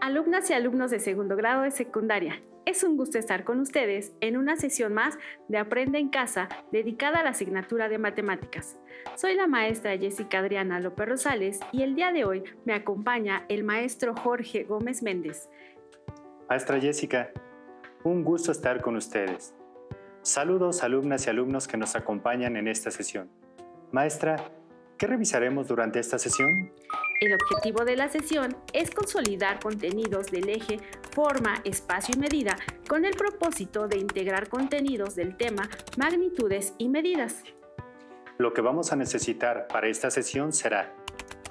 Alumnas y alumnos de segundo grado de secundaria, es un gusto estar con ustedes en una sesión más de Aprende en Casa dedicada a la asignatura de matemáticas. Soy la maestra Jessica Adriana López Rosales y el día de hoy me acompaña el maestro Jorge Gómez Méndez. Maestra Jessica, un gusto estar con ustedes. Saludos alumnas y alumnos que nos acompañan en esta sesión. Maestra, ¿qué revisaremos durante esta sesión? El objetivo de la sesión es consolidar contenidos del eje forma, espacio y medida con el propósito de integrar contenidos del tema magnitudes y medidas. Lo que vamos a necesitar para esta sesión será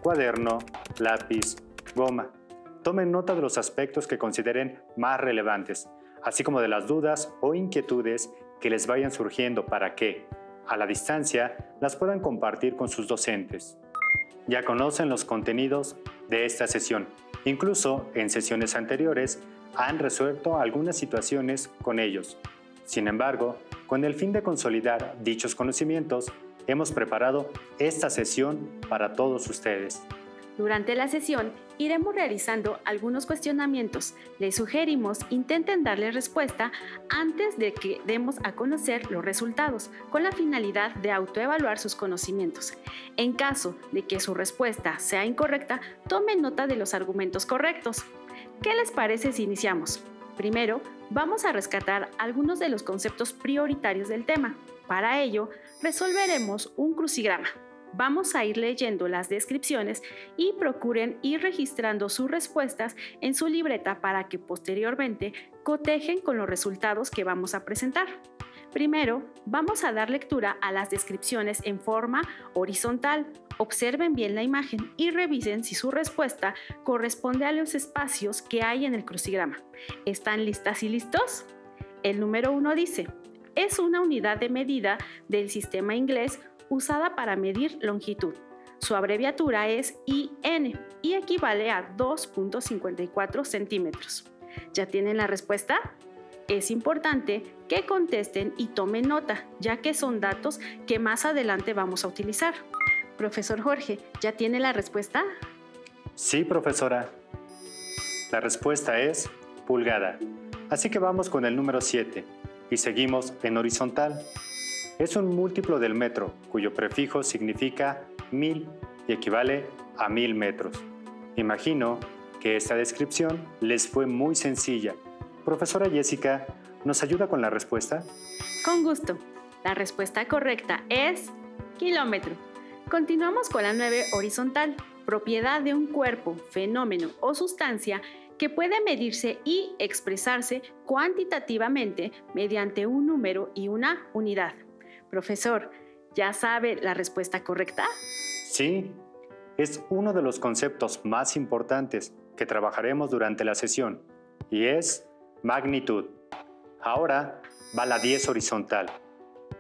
cuaderno, lápiz, goma. Tomen nota de los aspectos que consideren más relevantes, así como de las dudas o inquietudes que les vayan surgiendo para que, a la distancia, las puedan compartir con sus docentes ya conocen los contenidos de esta sesión. Incluso en sesiones anteriores han resuelto algunas situaciones con ellos. Sin embargo, con el fin de consolidar dichos conocimientos, hemos preparado esta sesión para todos ustedes. Durante la sesión iremos realizando algunos cuestionamientos. Les sugerimos intenten darle respuesta antes de que demos a conocer los resultados, con la finalidad de autoevaluar sus conocimientos. En caso de que su respuesta sea incorrecta, tomen nota de los argumentos correctos. ¿Qué les parece si iniciamos? Primero, vamos a rescatar algunos de los conceptos prioritarios del tema. Para ello, resolveremos un crucigrama. Vamos a ir leyendo las descripciones y procuren ir registrando sus respuestas en su libreta para que posteriormente cotejen con los resultados que vamos a presentar. Primero, vamos a dar lectura a las descripciones en forma horizontal. Observen bien la imagen y revisen si su respuesta corresponde a los espacios que hay en el crucigrama. ¿Están listas y listos? El número 1 dice, es una unidad de medida del sistema inglés usada para medir longitud. Su abreviatura es IN y equivale a 2.54 centímetros. ¿Ya tienen la respuesta? Es importante que contesten y tomen nota, ya que son datos que más adelante vamos a utilizar. Profesor Jorge, ¿ya tiene la respuesta? Sí, profesora. La respuesta es pulgada. Así que vamos con el número 7 y seguimos en horizontal es un múltiplo del metro, cuyo prefijo significa mil y equivale a mil metros. Imagino que esta descripción les fue muy sencilla. Profesora Jessica, ¿nos ayuda con la respuesta? Con gusto. La respuesta correcta es kilómetro. Continuamos con la 9 horizontal, propiedad de un cuerpo, fenómeno o sustancia que puede medirse y expresarse cuantitativamente mediante un número y una unidad. Profesor, ¿ya sabe la respuesta correcta? Sí, es uno de los conceptos más importantes que trabajaremos durante la sesión y es magnitud. Ahora va la 10 horizontal,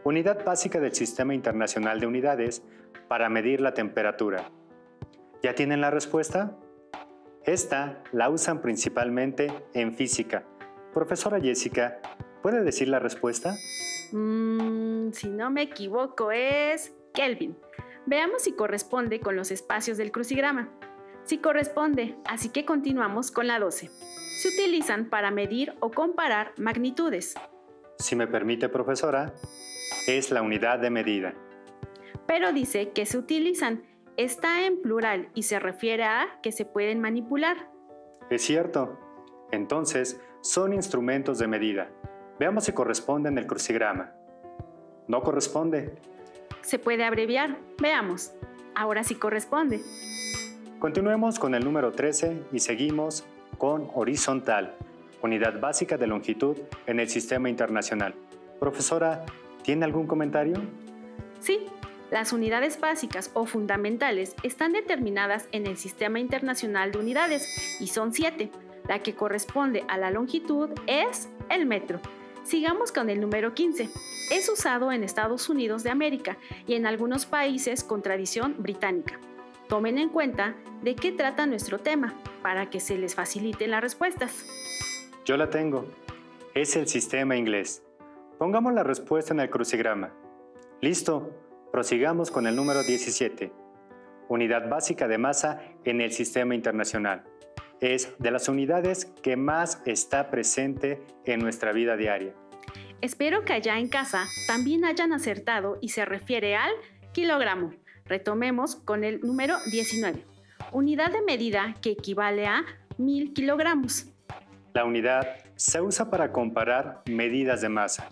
unidad básica del Sistema Internacional de Unidades para medir la temperatura. ¿Ya tienen la respuesta? Esta la usan principalmente en física. Profesora Jessica, ¿puede decir la respuesta? Mm, si no me equivoco, es Kelvin. Veamos si corresponde con los espacios del crucigrama. Sí corresponde, así que continuamos con la 12. Se utilizan para medir o comparar magnitudes. Si me permite, profesora, es la unidad de medida. Pero dice que se utilizan. Está en plural y se refiere a que se pueden manipular. Es cierto. Entonces, son instrumentos de medida. Veamos si corresponde en el crucigrama. No corresponde. Se puede abreviar. Veamos. Ahora sí corresponde. Continuemos con el número 13 y seguimos con horizontal, unidad básica de longitud en el sistema internacional. Profesora, ¿tiene algún comentario? Sí, las unidades básicas o fundamentales están determinadas en el Sistema Internacional de Unidades y son siete. La que corresponde a la longitud es el metro. Sigamos con el número 15. Es usado en Estados Unidos de América y en algunos países con tradición británica. Tomen en cuenta de qué trata nuestro tema para que se les faciliten las respuestas. Yo la tengo. Es el sistema inglés. Pongamos la respuesta en el crucigrama. Listo. Prosigamos con el número 17. Unidad básica de masa en el sistema internacional. Es de las unidades que más está presente en nuestra vida diaria. Espero que allá en casa también hayan acertado y se refiere al kilogramo. Retomemos con el número 19. Unidad de medida que equivale a 1000 kilogramos. La unidad se usa para comparar medidas de masa.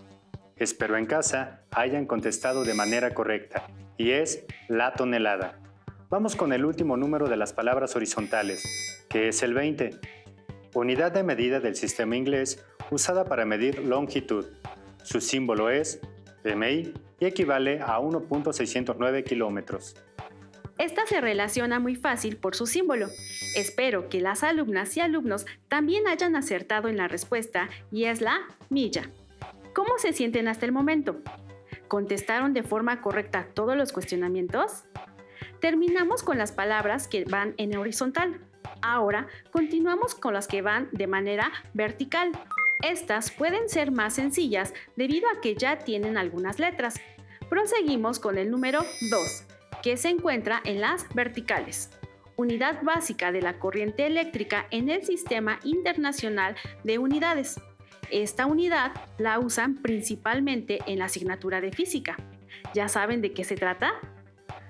Espero en casa hayan contestado de manera correcta y es la tonelada. Vamos con el último número de las palabras horizontales, que es el 20. Unidad de medida del sistema inglés usada para medir longitud. Su símbolo es MI y equivale a 1.609 kilómetros. Esta se relaciona muy fácil por su símbolo. Espero que las alumnas y alumnos también hayan acertado en la respuesta y es la milla. ¿Cómo se sienten hasta el momento? ¿Contestaron de forma correcta todos los cuestionamientos? Terminamos con las palabras que van en horizontal. Ahora continuamos con las que van de manera vertical. Estas pueden ser más sencillas debido a que ya tienen algunas letras. Proseguimos con el número 2, que se encuentra en las verticales. Unidad básica de la corriente eléctrica en el Sistema Internacional de Unidades. Esta unidad la usan principalmente en la asignatura de física. ¿Ya saben de qué se trata?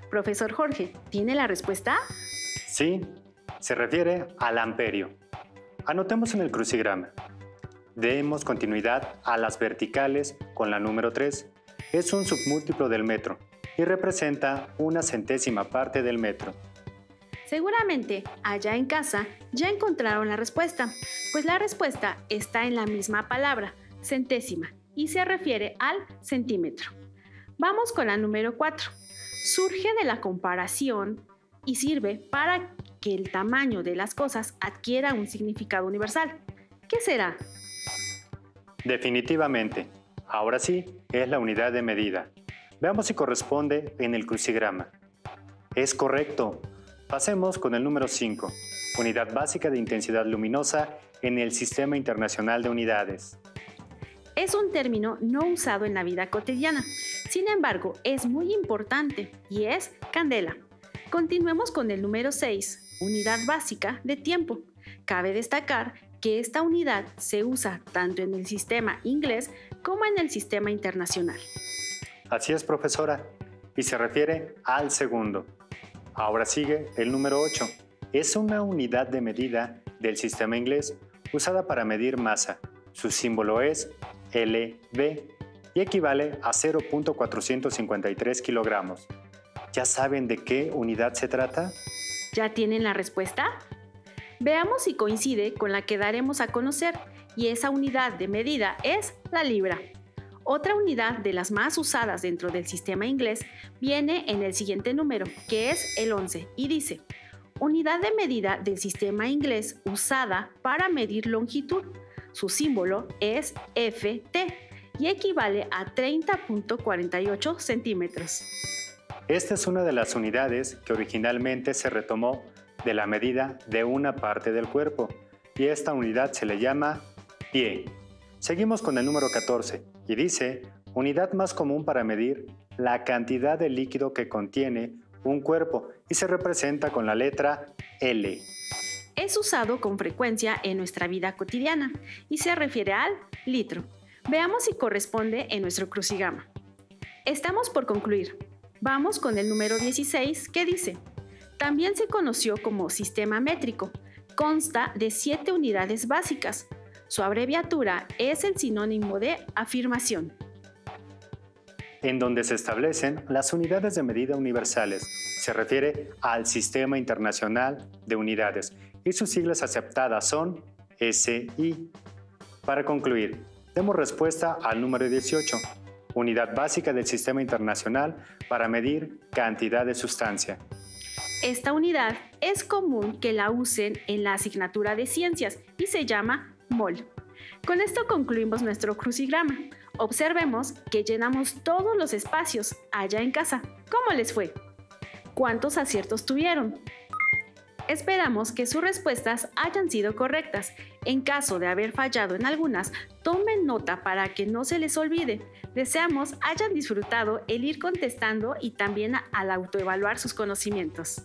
Profesor Jorge, ¿tiene la respuesta? Sí, se refiere al amperio. Anotemos en el crucigrama. Demos continuidad a las verticales con la número 3. Es un submúltiplo del metro y representa una centésima parte del metro. Seguramente allá en casa ya encontraron la respuesta, pues la respuesta está en la misma palabra, centésima, y se refiere al centímetro. Vamos con la número 4. Surge de la comparación y sirve para que el tamaño de las cosas adquiera un significado universal. ¿Qué será? Definitivamente. Ahora sí, es la unidad de medida. Veamos si corresponde en el crucigrama. Es correcto. Pasemos con el número 5, unidad básica de intensidad luminosa en el Sistema Internacional de Unidades. Es un término no usado en la vida cotidiana, sin embargo es muy importante y es candela. Continuemos con el número 6, unidad básica de tiempo. Cabe destacar que esta unidad se usa tanto en el sistema inglés como en el sistema internacional. Así es, profesora, y se refiere al segundo. Ahora sigue el número 8. Es una unidad de medida del sistema inglés usada para medir masa. Su símbolo es LB y equivale a 0.453 kilogramos. ¿Ya saben de qué unidad se trata? ¿Ya tienen la respuesta? Veamos si coincide con la que daremos a conocer y esa unidad de medida es la libra. Otra unidad de las más usadas dentro del sistema inglés viene en el siguiente número, que es el 11, y dice, unidad de medida del sistema inglés usada para medir longitud. Su símbolo es FT y equivale a 30.48 centímetros. Esta es una de las unidades que originalmente se retomó de la medida de una parte del cuerpo y esta unidad se le llama pie. Seguimos con el número 14 y dice unidad más común para medir la cantidad de líquido que contiene un cuerpo y se representa con la letra L. Es usado con frecuencia en nuestra vida cotidiana y se refiere al litro. Veamos si corresponde en nuestro crucigrama. Estamos por concluir. Vamos con el número 16 que dice también se conoció como sistema métrico. Consta de siete unidades básicas. Su abreviatura es el sinónimo de afirmación. En donde se establecen las unidades de medida universales. Se refiere al Sistema Internacional de Unidades y sus siglas aceptadas son SI. Para concluir, demos respuesta al número 18, unidad básica del Sistema Internacional para medir cantidad de sustancia. Esta unidad es común que la usen en la asignatura de ciencias y se llama mol. Con esto concluimos nuestro crucigrama. Observemos que llenamos todos los espacios allá en casa. ¿Cómo les fue? ¿Cuántos aciertos tuvieron? Esperamos que sus respuestas hayan sido correctas. En caso de haber fallado en algunas, tomen nota para que no se les olvide. Deseamos hayan disfrutado el ir contestando y también al autoevaluar sus conocimientos.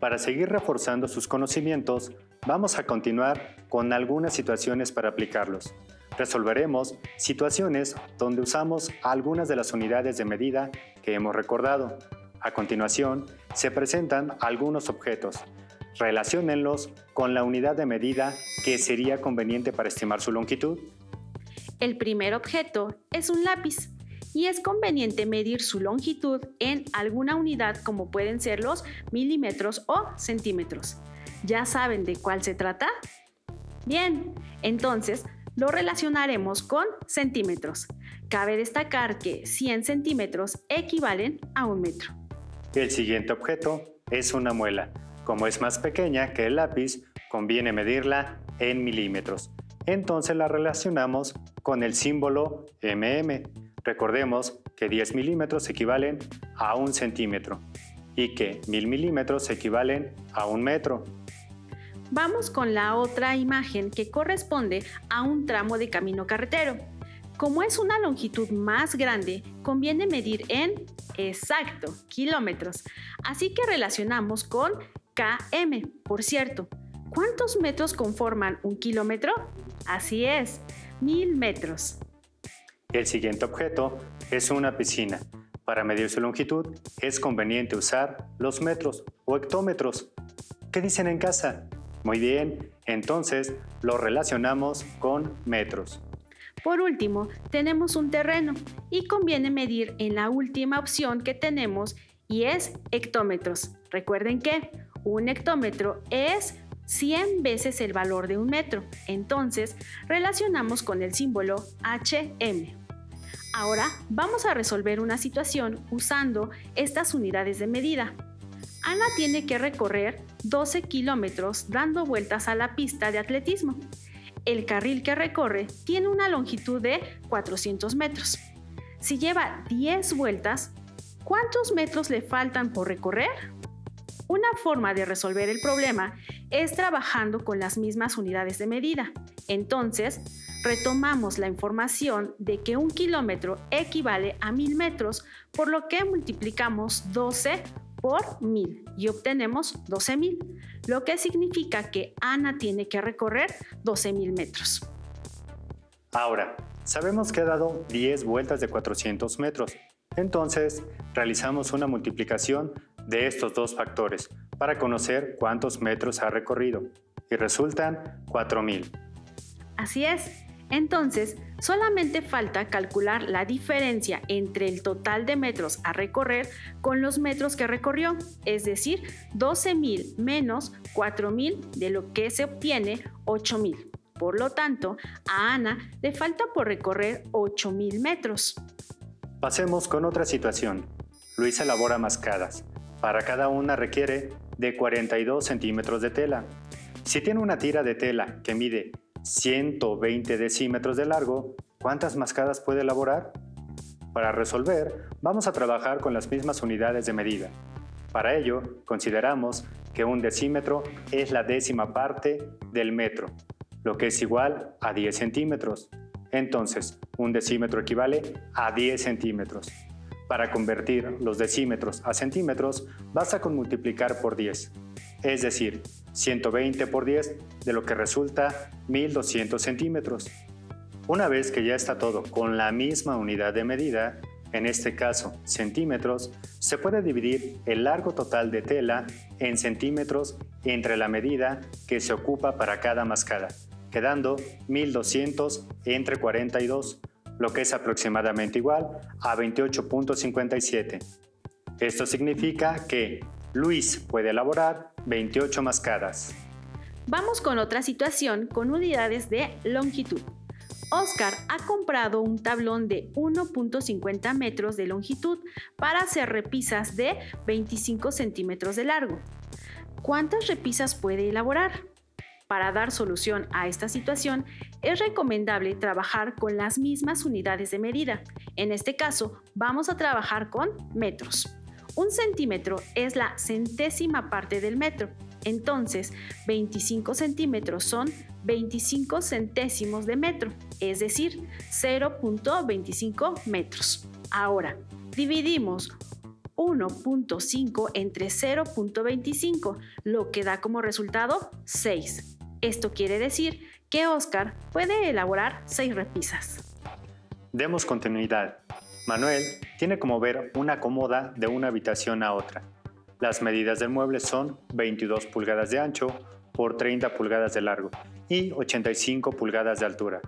Para seguir reforzando sus conocimientos, vamos a continuar con algunas situaciones para aplicarlos. Resolveremos situaciones donde usamos algunas de las unidades de medida que hemos recordado. A continuación, se presentan algunos objetos Relaciónenlos con la unidad de medida que sería conveniente para estimar su longitud. El primer objeto es un lápiz y es conveniente medir su longitud en alguna unidad como pueden ser los milímetros o centímetros. ¿Ya saben de cuál se trata? Bien, entonces lo relacionaremos con centímetros. Cabe destacar que 100 centímetros equivalen a un metro. El siguiente objeto es una muela como es más pequeña que el lápiz, conviene medirla en milímetros. Entonces la relacionamos con el símbolo mm. Recordemos que 10 milímetros equivalen a un centímetro y que 1000 milímetros equivalen a un metro. Vamos con la otra imagen que corresponde a un tramo de camino carretero. Como es una longitud más grande, conviene medir en exacto kilómetros. Así que relacionamos con km. Por cierto, ¿cuántos metros conforman un kilómetro? Así es, mil metros. El siguiente objeto es una piscina. Para medir su longitud es conveniente usar los metros o hectómetros. ¿Qué dicen en casa? Muy bien, entonces lo relacionamos con metros. Por último, tenemos un terreno y conviene medir en la última opción que tenemos y es hectómetros. Recuerden que un hectómetro es 100 veces el valor de un metro. Entonces, relacionamos con el símbolo HM. Ahora vamos a resolver una situación usando estas unidades de medida. Ana tiene que recorrer 12 kilómetros dando vueltas a la pista de atletismo. El carril que recorre tiene una longitud de 400 metros. Si lleva 10 vueltas, ¿cuántos metros le faltan por recorrer? Una forma de resolver el problema es trabajando con las mismas unidades de medida. Entonces, retomamos la información de que un kilómetro equivale a mil metros, por lo que multiplicamos 12 por mil y obtenemos 12.000, lo que significa que Ana tiene que recorrer 12.000 metros. Ahora, sabemos que ha dado 10 vueltas de 400 metros. Entonces, realizamos una multiplicación de estos dos factores para conocer cuántos metros ha recorrido y resultan 4.000. Así es. Entonces, solamente falta calcular la diferencia entre el total de metros a recorrer con los metros que recorrió, es decir, 12.000 menos 4.000 de lo que se obtiene 8.000. Por lo tanto, a Ana le falta por recorrer 8.000 metros. Pasemos con otra situación. Luis elabora mascadas. Para cada una requiere de 42 centímetros de tela. Si tiene una tira de tela que mide 120 decímetros de largo, ¿cuántas mascadas puede elaborar? Para resolver, vamos a trabajar con las mismas unidades de medida. Para ello, consideramos que un decímetro es la décima parte del metro, lo que es igual a 10 centímetros. Entonces, un decímetro equivale a 10 centímetros. Para convertir los decímetros a centímetros, basta con multiplicar por 10, es decir, 120 por 10, de lo que resulta 1200 centímetros. Una vez que ya está todo con la misma unidad de medida, en este caso centímetros, se puede dividir el largo total de tela en centímetros entre la medida que se ocupa para cada mascada, quedando 1200 entre 42, lo que es aproximadamente igual a 28.57. Esto significa que Luis puede elaborar 28 mascadas. Vamos con otra situación con unidades de longitud. Oscar ha comprado un tablón de 1.50 metros de longitud para hacer repisas de 25 centímetros de largo. ¿Cuántas repisas puede elaborar? Para dar solución a esta situación, es recomendable trabajar con las mismas unidades de medida. En este caso, vamos a trabajar con metros. Un centímetro es la centésima parte del metro. Entonces, 25 centímetros son 25 centésimos de metro, es decir, 0.25 metros. Ahora, dividimos 1.5 entre 0.25, lo que da como resultado 6. Esto quiere decir que Oscar puede elaborar 6 repisas. Demos continuidad. Manuel tiene como ver una cómoda de una habitación a otra. Las medidas del mueble son 22 pulgadas de ancho por 30 pulgadas de largo y 85 pulgadas de altura.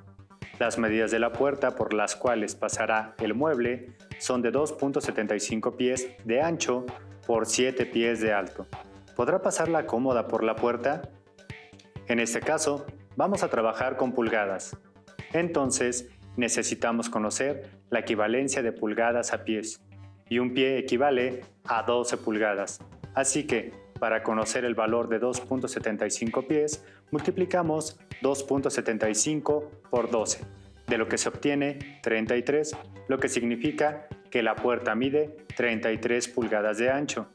Las medidas de la puerta por las cuales pasará el mueble son de 2.75 pies de ancho por 7 pies de alto. ¿Podrá pasar la cómoda por la puerta? En este caso, vamos a trabajar con pulgadas. Entonces, necesitamos conocer la equivalencia de pulgadas a pies, y un pie equivale a 12 pulgadas. Así que, para conocer el valor de 2.75 pies, multiplicamos 2.75 por 12, de lo que se obtiene 33, lo que significa que la puerta mide 33 pulgadas de ancho.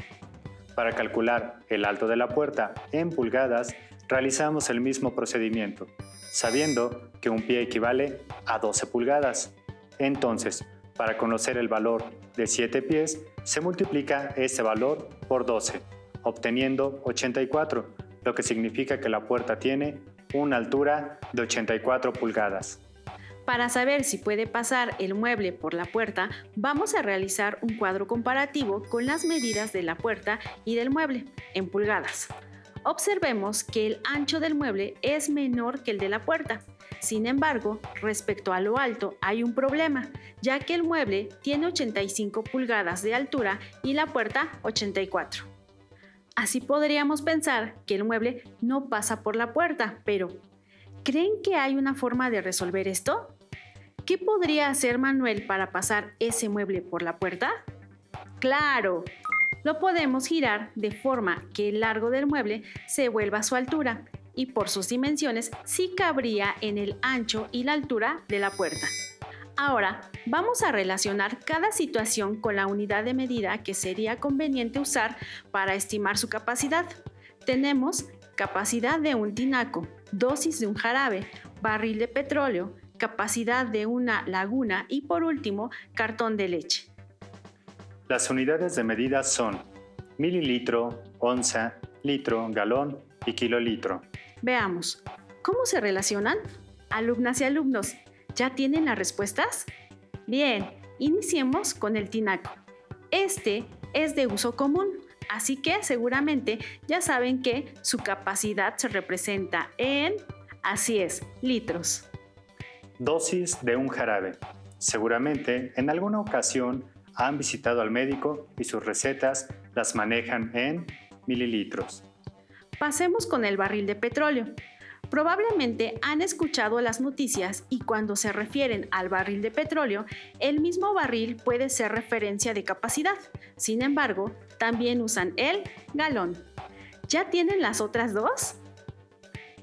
Para calcular el alto de la puerta en pulgadas, realizamos el mismo procedimiento sabiendo que un pie equivale a 12 pulgadas. Entonces, para conocer el valor de 7 pies, se multiplica ese valor por 12, obteniendo 84, lo que significa que la puerta tiene una altura de 84 pulgadas. Para saber si puede pasar el mueble por la puerta, vamos a realizar un cuadro comparativo con las medidas de la puerta y del mueble en pulgadas observemos que el ancho del mueble es menor que el de la puerta. Sin embargo, respecto a lo alto hay un problema, ya que el mueble tiene 85 pulgadas de altura y la puerta 84. Así podríamos pensar que el mueble no pasa por la puerta, pero ¿creen que hay una forma de resolver esto? ¿Qué podría hacer Manuel para pasar ese mueble por la puerta? Claro, lo podemos girar de forma que el largo del mueble se vuelva a su altura y por sus dimensiones sí cabría en el ancho y la altura de la puerta. Ahora vamos a relacionar cada situación con la unidad de medida que sería conveniente usar para estimar su capacidad. Tenemos capacidad de un tinaco, dosis de un jarabe, barril de petróleo, capacidad de una laguna y por último cartón de leche. Las unidades de medida son mililitro, onza, litro, galón y kilolitro. Veamos, ¿cómo se relacionan? Alumnas y alumnos, ¿ya tienen las respuestas? Bien, iniciemos con el tinaco. Este es de uso común, así que seguramente ya saben que su capacidad se representa en, así es, litros. Dosis de un jarabe. Seguramente en alguna ocasión han visitado al médico y sus recetas las manejan en mililitros. Pasemos con el barril de petróleo. Probablemente han escuchado las noticias y cuando se refieren al barril de petróleo, el mismo barril puede ser referencia de capacidad. Sin embargo, también usan el galón. ¿Ya tienen las otras dos?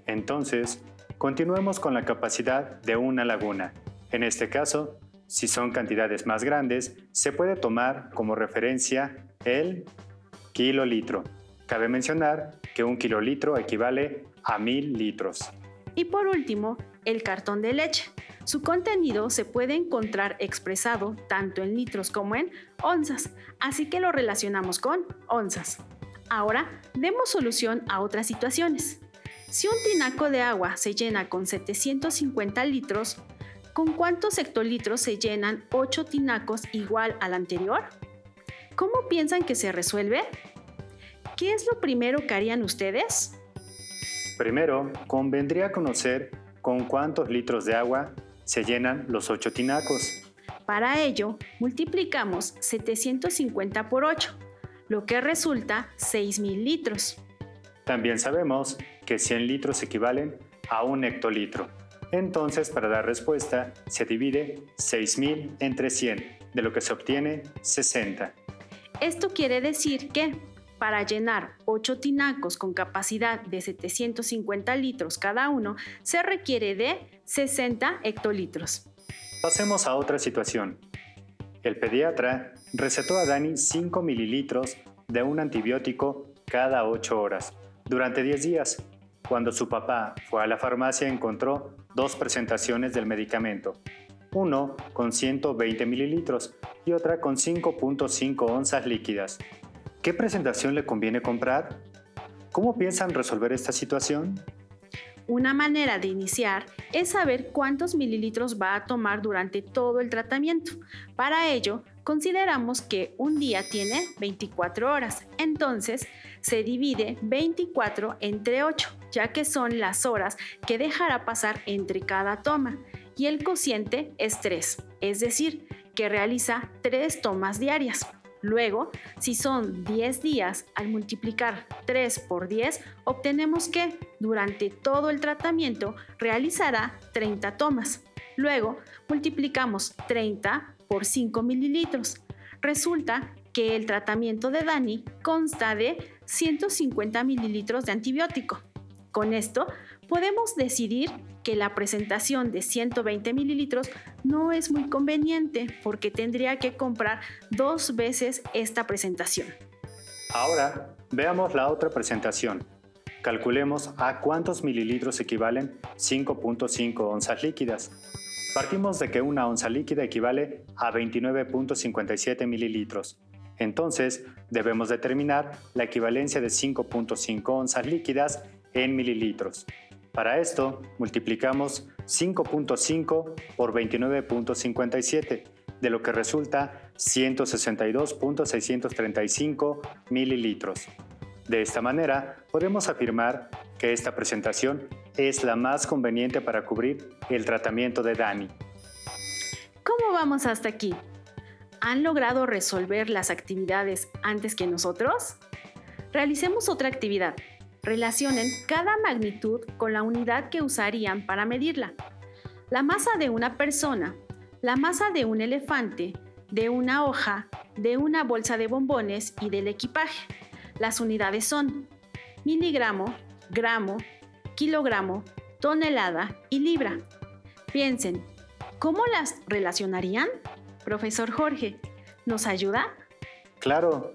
Entonces, continuemos con la capacidad de una laguna. En este caso, si son cantidades más grandes, se puede tomar como referencia el kilolitro. Cabe mencionar que un kilolitro equivale a mil litros. Y por último, el cartón de leche. Su contenido se puede encontrar expresado tanto en litros como en onzas, así que lo relacionamos con onzas. Ahora, demos solución a otras situaciones. Si un tinaco de agua se llena con 750 litros, ¿Con cuántos hectolitros se llenan 8 tinacos igual al anterior? ¿Cómo piensan que se resuelve? ¿Qué es lo primero que harían ustedes? Primero, convendría conocer con cuántos litros de agua se llenan los 8 tinacos. Para ello, multiplicamos 750 por 8, lo que resulta 6.000 litros. También sabemos que 100 litros equivalen a un hectolitro. Entonces, para dar respuesta, se divide 6.000 entre 100, de lo que se obtiene 60. Esto quiere decir que para llenar 8 tinacos con capacidad de 750 litros cada uno, se requiere de 60 hectolitros. Pasemos a otra situación. El pediatra recetó a Dani 5 mililitros de un antibiótico cada 8 horas, durante 10 días. Cuando su papá fue a la farmacia encontró dos presentaciones del medicamento, uno con 120 mililitros y otra con 5.5 onzas líquidas. ¿Qué presentación le conviene comprar? ¿Cómo piensan resolver esta situación? Una manera de iniciar es saber cuántos mililitros va a tomar durante todo el tratamiento. Para ello, consideramos que un día tiene 24 horas, entonces se divide 24 entre 8, ya que son las horas que dejará pasar entre cada toma, y el cociente es 3, es decir, que realiza 3 tomas diarias. Luego, si son 10 días, al multiplicar 3 por 10, obtenemos que durante todo el tratamiento realizará 30 tomas. Luego, multiplicamos 30 por 5 mililitros. Resulta que el tratamiento de Dani consta de 150 mililitros de antibiótico. Con esto, podemos decidir que la presentación de 120 mililitros no es muy conveniente porque tendría que comprar dos veces esta presentación. Ahora, veamos la otra presentación. Calculemos a cuántos mililitros equivalen 5.5 onzas líquidas. Partimos de que una onza líquida equivale a 29.57 mililitros. Entonces, debemos determinar la equivalencia de 5.5 onzas líquidas en mililitros. Para esto, multiplicamos 5.5 por 29.57, de lo que resulta 162.635 mililitros. De esta manera, podemos afirmar que esta presentación es la más conveniente para cubrir el tratamiento de Dani. ¿Cómo vamos hasta aquí? ¿Han logrado resolver las actividades antes que nosotros? Realicemos otra actividad. Relacionen cada magnitud con la unidad que usarían para medirla. La masa de una persona, la masa de un elefante, de una hoja, de una bolsa de bombones y del equipaje. Las unidades son miligramo, gramo, kilogramo, tonelada y libra. Piensen, ¿cómo las relacionarían? Profesor Jorge, ¿nos ayuda? Claro.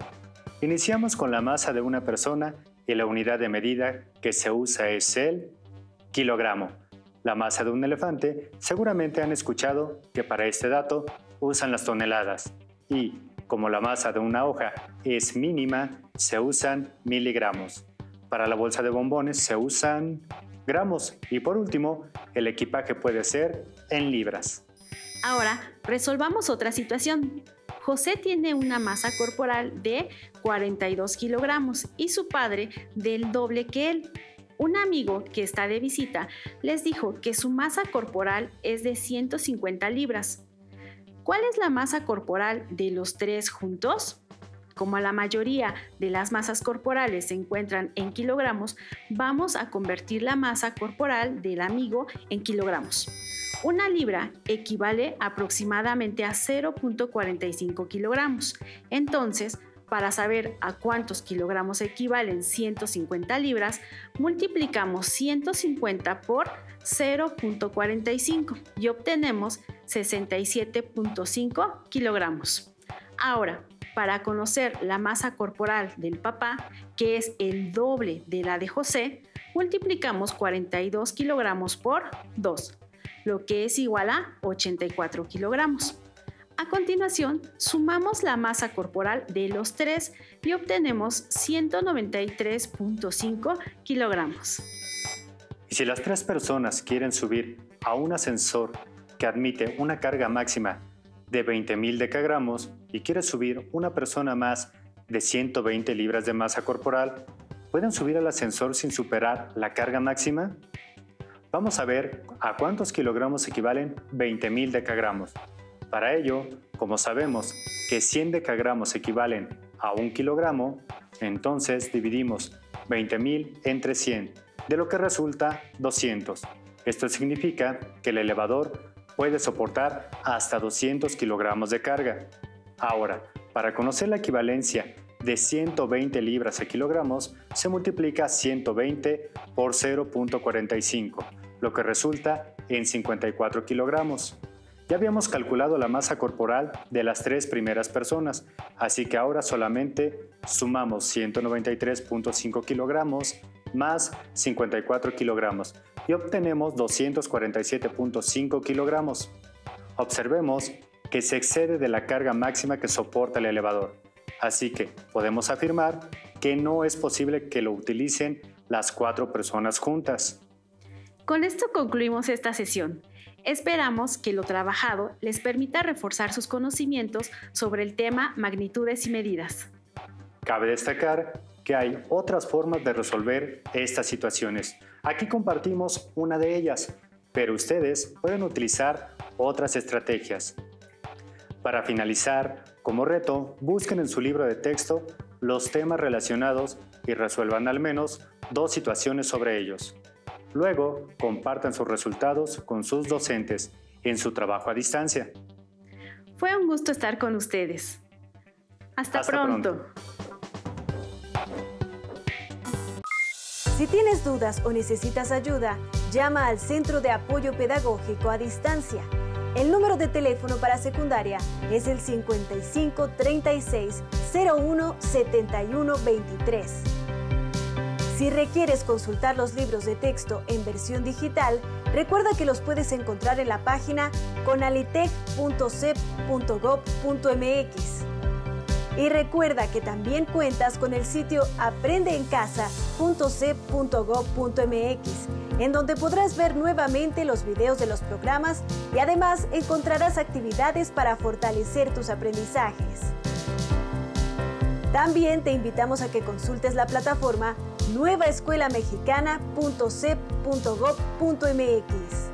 Iniciamos con la masa de una persona y la unidad de medida que se usa es el kilogramo. La masa de un elefante seguramente han escuchado que para este dato usan las toneladas y como la masa de una hoja es mínima, se usan miligramos. Para la bolsa de bombones se usan gramos y por último, el equipaje puede ser en libras. Ahora, resolvamos otra situación. José tiene una masa corporal de 42 kilogramos y su padre del doble que él. Un amigo que está de visita les dijo que su masa corporal es de 150 libras. ¿Cuál es la masa corporal de los tres juntos? Como la mayoría de las masas corporales se encuentran en kilogramos, vamos a convertir la masa corporal del amigo en kilogramos. Una libra equivale aproximadamente a 0.45 kilogramos. Entonces, para saber a cuántos kilogramos equivalen 150 libras, multiplicamos 150 por 0.45 y obtenemos 67.5 kilogramos. Ahora, para conocer la masa corporal del papá, que es el doble de la de José, multiplicamos 42 kilogramos por 2, lo que es igual a 84 kilogramos. A continuación, sumamos la masa corporal de los tres y obtenemos 193.5 kilogramos. Y si las tres personas quieren subir a un ascensor que admite una carga máxima de 20.000 decagramos y quiere subir una persona más de 120 libras de masa corporal, ¿pueden subir al ascensor sin superar la carga máxima? Vamos a ver a cuántos kilogramos equivalen 20.000 decagramos. Para ello, como sabemos que 100 decagramos equivalen a 1 kilogramo, entonces dividimos 20.000 entre 100, de lo que resulta 200. Esto significa que el elevador puede soportar hasta 200 kilogramos de carga. Ahora, para conocer la equivalencia de 120 libras a kilogramos, se multiplica 120 por 0.45, lo que resulta en 54 kilogramos. Ya habíamos calculado la masa corporal de las tres primeras personas, así que ahora solamente sumamos 193.5 kilogramos más 54 kilogramos y obtenemos 247.5 kilogramos. Observemos que se excede de la carga máxima que soporta el elevador, así que podemos afirmar que no es posible que lo utilicen las cuatro personas juntas. Con esto concluimos esta sesión. Esperamos que lo trabajado les permita reforzar sus conocimientos sobre el tema magnitudes y medidas. Cabe destacar que hay otras formas de resolver estas situaciones. Aquí compartimos una de ellas, pero ustedes pueden utilizar otras estrategias. Para finalizar, como reto, busquen en su libro de texto los temas relacionados y resuelvan al menos dos situaciones sobre ellos. Luego, compartan sus resultados con sus docentes en su trabajo a distancia. Fue un gusto estar con ustedes. Hasta, pronto. Si tienes dudas o necesitas ayuda, llama al Centro de Apoyo Pedagógico a Distancia. El número de teléfono para secundaria es el 55 36 01 71 23. Si requieres consultar los libros de texto en versión digital, recuerda que los puedes encontrar en la página conalitec.cep.gov.mx. Y recuerda que también cuentas con el sitio aprendeencasa.cep.gov.mx, en donde podrás ver nuevamente los videos de los programas y además encontrarás actividades para fortalecer tus aprendizajes. También te invitamos a que consultes la plataforma nuevaescuelamexicana.cep.gov.mx.